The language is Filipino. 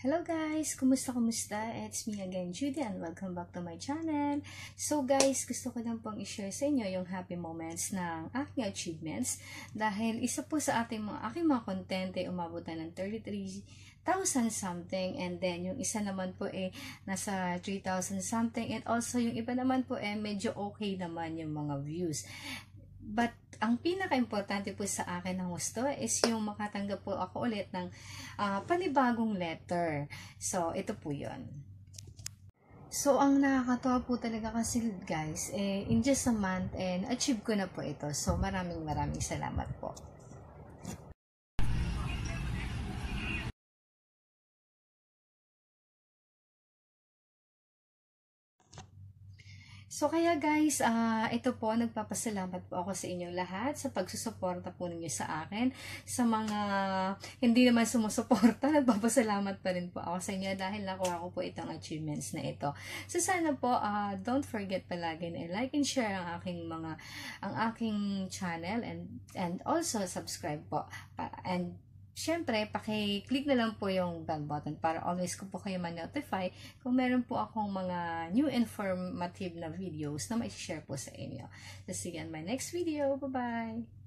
Hello guys! Kumusta, kumusta? It's me again, Judy, and welcome back to my channel. So guys, gusto ko lang pong i-share sa inyo yung happy moments ng aking achievements dahil isa po sa ating mga, aking mga content ay umabot na ng 33,000 something and then yung isa naman po eh nasa 3,000 something and also yung iba naman po eh medyo okay naman yung mga views. But ang pinaka-importante po sa akin ng gusto is yung makatanggap po ako ulit ng uh, panibagong letter. So, ito po yon So, ang nakakatawa po talaga kasi guys, eh, in just a month and achieve ko na po ito. So, maraming maraming salamat po. So, kaya guys, uh, ito po, nagpapasalamat po ako sa inyo lahat sa pagsusuporta po ninyo sa akin. Sa mga hindi naman sumusuporta, nagpapasalamat pa rin po ako sa inyo dahil nakuha ko po itong achievements na ito. So, sana po, uh, don't forget palagi na like and share ang aking mga, ang aking channel and, and also subscribe po. And syempre, paki-click na lang po yung bell button para always ko po kayo ma-notify kung meron po akong mga new informative na videos na ma-share po sa inyo. So, see you on my next video. Bye-bye!